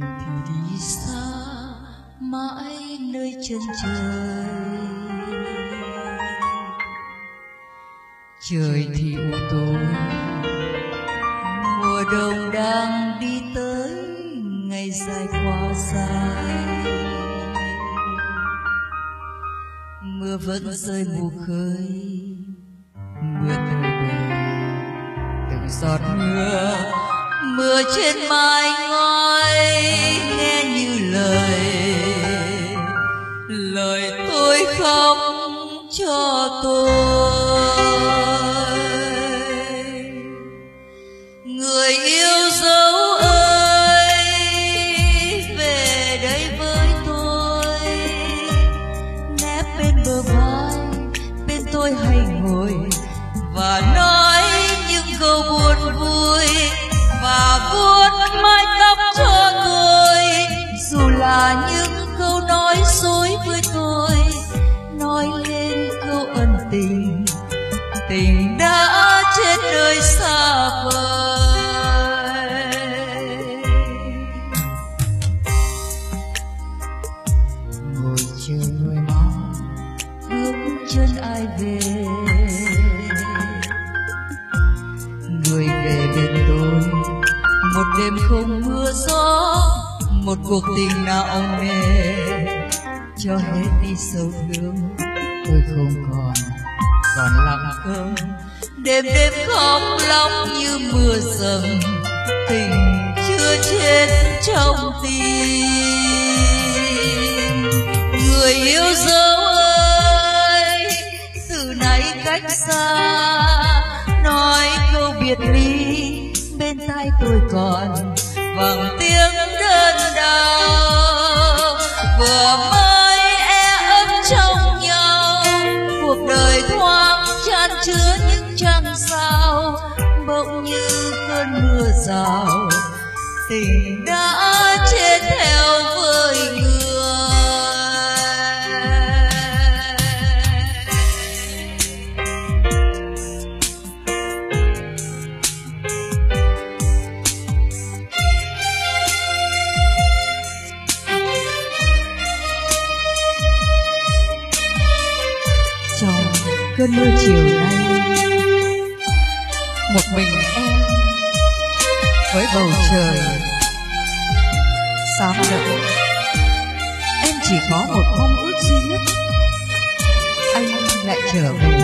thì đi xa mãi nơi chân trời. Trời thì u tối, mùa đông đang đi tới, ngày dài qua dài. Mưa vẫn rơi mù khơi, mưa từ bề từng giọt mưa mưa trên mái tôi không cho tôi. Tình đã chết nơi xa vời. Ngồi chờ người mong bước chân ai về? Người về bên tôi một đêm không mưa gió, một cuộc tình nào mê cho hết đi sâu thương tôi không còn còn lặng cơm đêm đêm khóc lóc như mưa rầm tình chưa chết trong tim. Người yêu dấu ơi, từ nay cách xa, nói câu biệt ly bên tai tôi còn vàng tiếng sao tình đã chết theo với người. Trong cơn mưa chiều nay. Một mình em với bầu trời. Xám đậm em chỉ có một mong ước duy nhất. Anh lại trở về.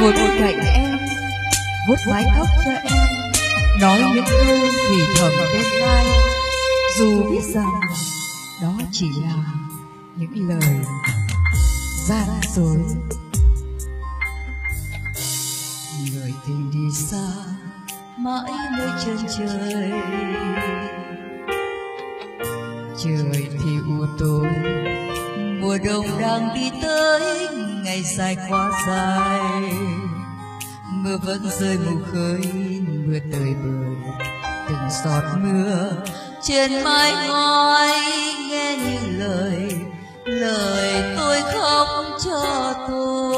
Ngồi bên cạnh em, vuốt mái tóc cho em, nói những câu thì thầm bên tai. Dù biết rằng đó chỉ là những lời gian dối. Người tình đi xa mãi nơi chân trời. Trời thì u tối mùa đông đang đi tới, ngày dài quá dài. Mưa vẫn rơi mù khơi, mưa tơi bời, từng giọt mưa trên mái ngói. Nghe như lời lời tôi khóc cho tôi.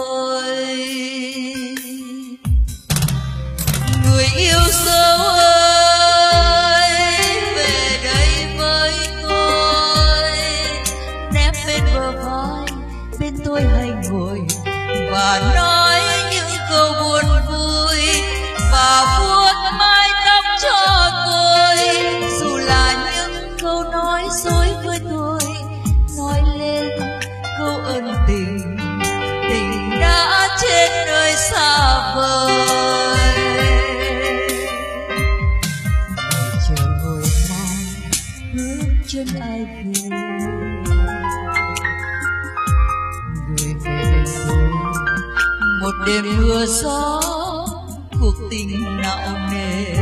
Đêm mưa gió, cuộc tình nặng nề.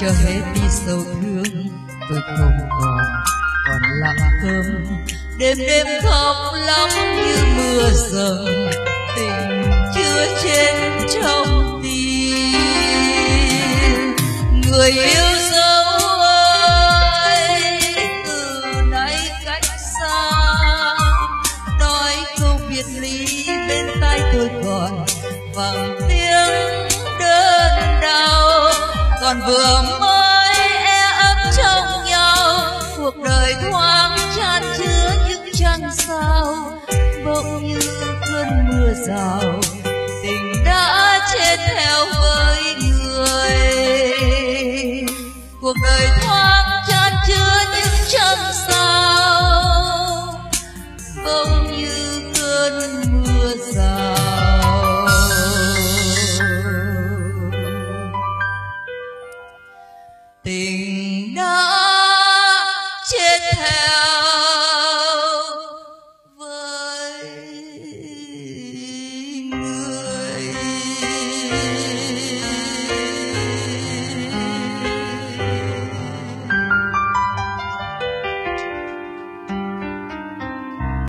Cho hết đi sầu thương, tôi không còn còn lặng thơm. Đêm đêm khóc lóc như mưa dầm tình chưa trên trong tim. Người yêu vầng tiếng đơn đau. Còn vừa mới e ấp trong nhau, cuộc đời thoáng chan chứa những trăng sao. Bỗng như cơn mưa rào. day